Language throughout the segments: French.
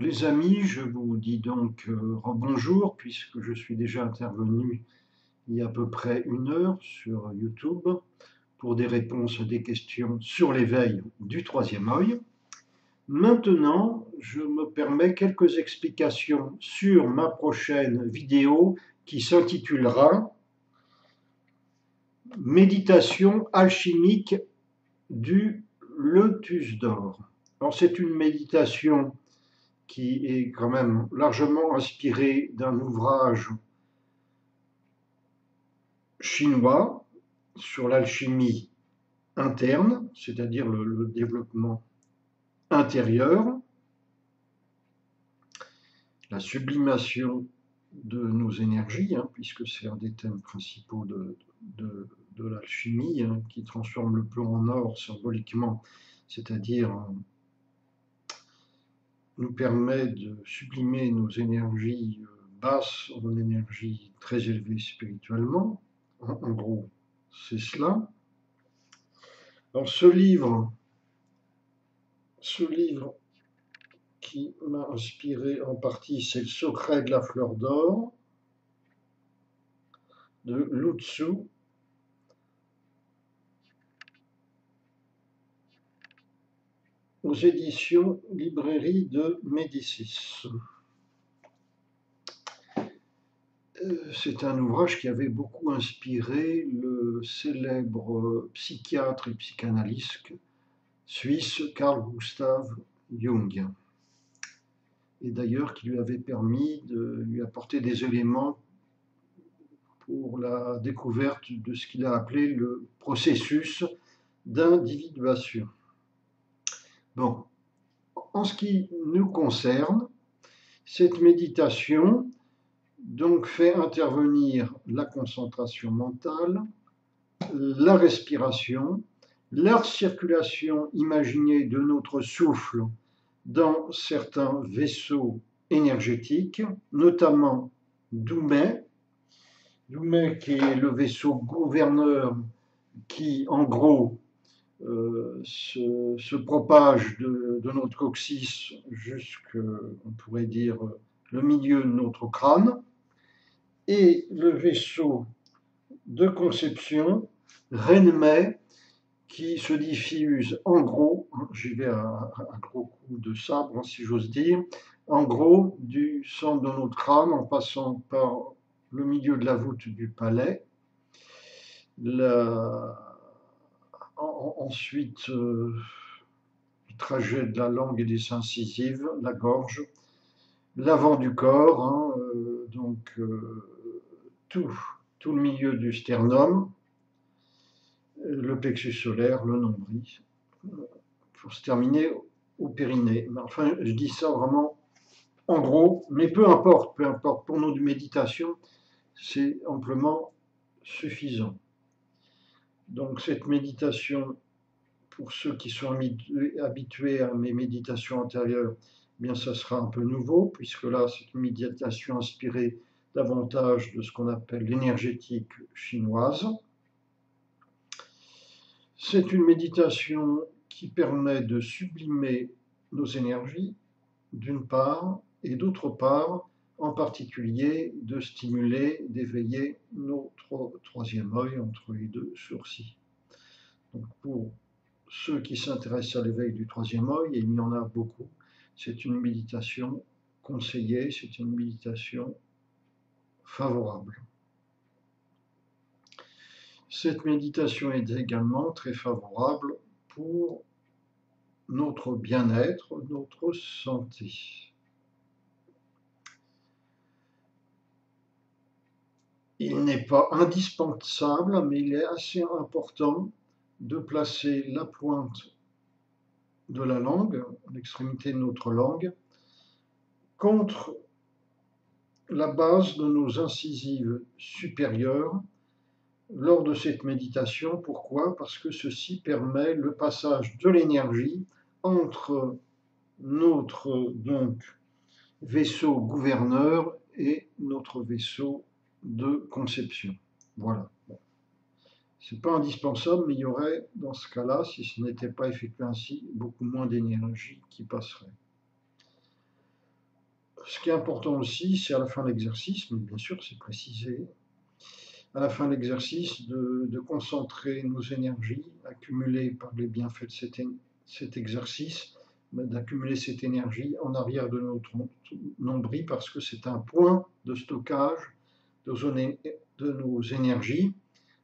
Les amis, je vous dis donc euh, bonjour puisque je suis déjà intervenu il y a à peu près une heure sur YouTube pour des réponses à des questions sur l'éveil du troisième œil. Maintenant, je me permets quelques explications sur ma prochaine vidéo qui s'intitulera Méditation alchimique du lotus d'or. Alors c'est une méditation qui est quand même largement inspirée d'un ouvrage chinois sur l'alchimie interne, c'est-à-dire le, développement intérieur, la sublimation de nos énergies, hein, puisque c'est un des thèmes principaux de, l'alchimie, hein, qui transforme le plomb en or symboliquement, c'est-à-dire nous permet de sublimer nos énergies euh, basses en énergies très élevées spirituellement. En, gros, c'est cela. Alors ce livre, ce livre qui m'a inspiré en partie, c'est Le secret de la fleur d'or de Lutsu aux éditions Librairie de Médicis. Euh, c'est un ouvrage qui avait beaucoup inspiré le célèbre psychiatre et psychanalyste suisse Carl Gustav Jung. Et d'ailleurs qui lui avait permis de lui apporter des éléments pour la découverte de ce qu'il a appelé le processus d'individuation. En ce qui nous concerne, cette méditation donc fait intervenir la concentration mentale, la respiration, la circulation imaginée de notre souffle dans certains vaisseaux énergétiques, notamment Doumé, Doumé qui est le vaisseau gouverneur qui, en gros, euh, se, propage de, notre coccyx jusqu'à, on pourrait dire, le milieu de notre crâne, et le vaisseau de conception, Renmei, qui se diffuse en gros, j'y vais à un gros coup de sabre, hein, si j'ose dire, en gros, du centre de notre crâne, en passant par le milieu de la voûte du palais, la, ensuite, euh, le trajet de la langue et des incisives, la gorge, l'avant du corps, hein, euh, donc euh, tout, tout le milieu du sternum, le plexus solaire, le nombril, pour se terminer au périnée. Enfin, je dis ça vraiment en gros, mais peu importe, peu importe, pour nos méditations, c'est amplement suffisant. Donc cette méditation, pour ceux qui sont habitués à mes méditations antérieures, eh bien ça sera un peu nouveau, puisque là c'est une méditation inspirée davantage de ce qu'on appelle l'énergétique chinoise. C'est une méditation qui permet de sublimer nos énergies, d'une part, et d'autre part, en particulier de stimuler, d'éveiller notre troisième œil entre les deux sourcils. Donc pour ceux qui s'intéressent à l'éveil du troisième œil, il y en a beaucoup, c'est une méditation conseillée, c'est une méditation favorable. Cette méditation est également très favorable pour notre bien-être, notre santé. Il n'est pas indispensable, mais il est assez important de placer la pointe de la langue, l'extrémité de notre langue, contre la base de nos incisives supérieures lors de cette méditation. Pourquoi? Parce que ceci permet le passage de l'énergie entre notre donc vaisseau gouverneur et notre vaisseau de conception. Voilà. Ce n'est pas indispensable, mais il y aurait, dans ce cas-là, si ce n'était pas effectué ainsi, beaucoup moins d'énergie qui passerait. ce qui est important aussi, c'est à la fin de l'exercice, mais bien sûr c'est précisé, à la fin de l'exercice, de, concentrer nos énergies accumulées par les bienfaits de cet, exercice, d'accumuler cette énergie en arrière de notre nombril parce que c'est un point de stockage de nos énergies.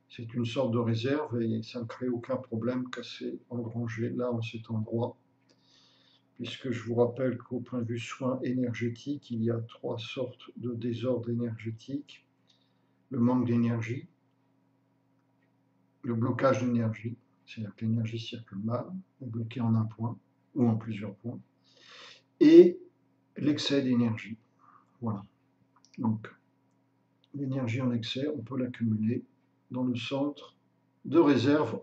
C'est une sorte de réserve et ça ne crée aucun problème qu'à engrangé là en cet endroit. Puisque je vous rappelle qu'au point de vue soins énergétiques, il y a trois sortes de désordre énergétique le manque d'énergie, le blocage d'énergie, c'est-à-dire que l'énergie circule mal, est bloquée en un point ou en plusieurs points, et l'excès d'énergie. Voilà. Donc, l'énergie en excès, on peut l'accumuler dans le centre de réserve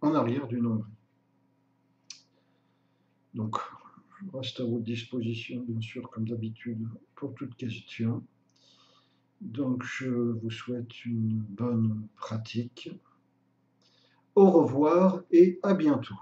en arrière du nombril. Donc, je reste à votre disposition, bien sûr, comme d'habitude, pour toute question. Donc je vous souhaite une bonne pratique. Au revoir et à bientôt.